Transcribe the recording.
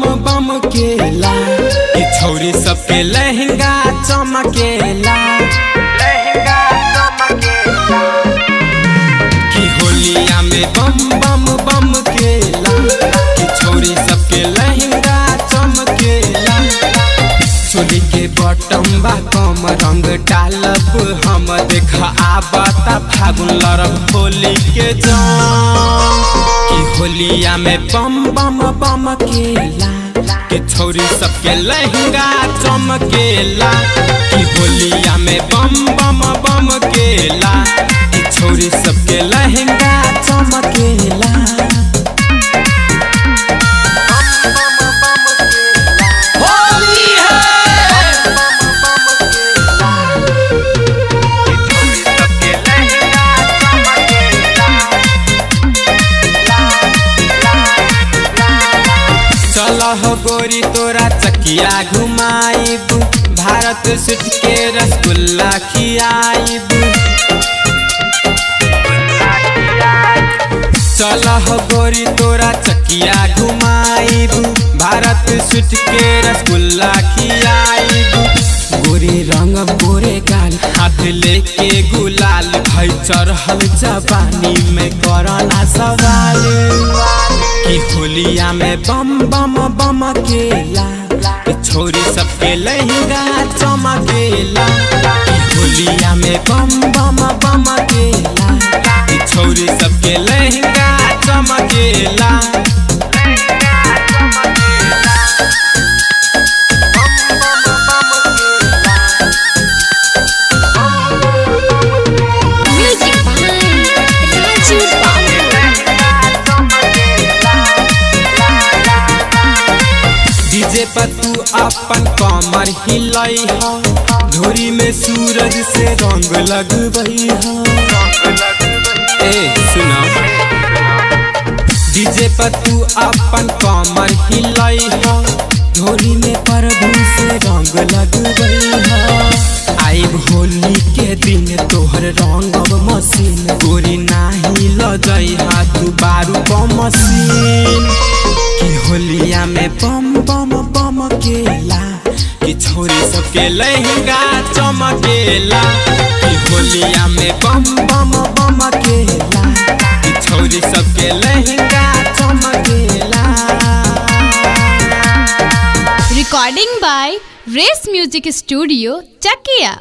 चमकेला कि छौरी सबके लहंगा चमकेला। लहंगा चमकेला। कि होलिया में बम बम बम केला। कि छौरी सबके लहंगा चमकेला। चोली के बटम बा कम रंग डालब। हम देखा आबता फागुन लरब होली के जम होलिया में बम बम बम केला। के छौरी सबके लहंगा चमकेला। कि होलिया में बम बम बम केला। के छोरी सबके लहंगा चमकेला। चल गोरी तोरा चकिया घुमाइब। भारत सुट के रसगुल्ला खियाइब। चल गोरी तोरा चकिया घुमाइब। भारत सुट के रसगुल्ला खियाइब। गोरे रंग गोरे गाल, हाथ लेके गुलाल। भई चढ़ल जवानी में करना सवाल। कि होलिया में बम बम बम केला छोरी सबके लहंगा चमकेला। होलिया में बम बम बम केला डीजे पर तू अपन कमर हिलई धोरी में सूरज से रंग लगबई ह। ए, सुना। डीजे पर अपन कमर हिलई धोरी में प्रभु से रंग लगबई ह। आइब होली के दिन तोहर रंग मशीन। गोरी नाही लजई हा तू बारू मशीन। कि होलिया में बम बम छोरी सबके लहंगा चमकेला। ई होलिया में बम बम बम केला। ई छोरी सबके लहंगा चमकेला। Recording by race music studio Chakia.